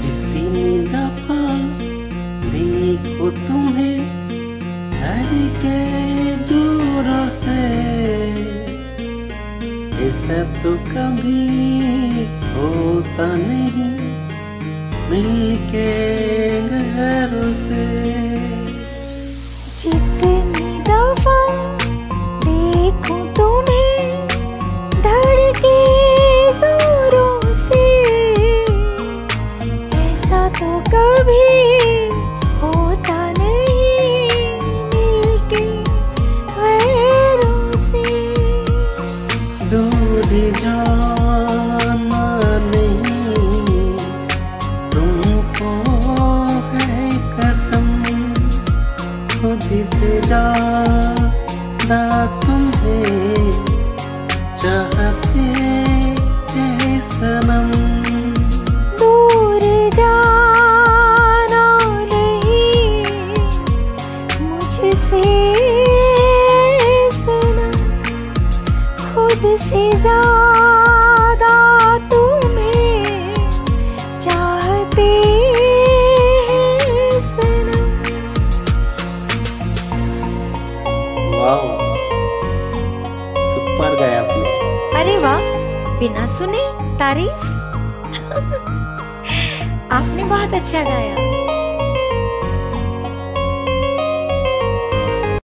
कितनी दफ़ा देखो तुम्हें डर के जोरों से। ऐसा तो कभी होता नहीं मिल के घर से। जितनी दफ़ा जाना नहीं। तुमको है कसम खुद से ज़्यादा तुम्हें चाहते हैं सनम। ज़्यादा तुम्हें चाहते सनम। वाओ सुपर गाया आपने। अरे वाह बिना सुने तारीफ़। आपने बहुत अच्छा गाया।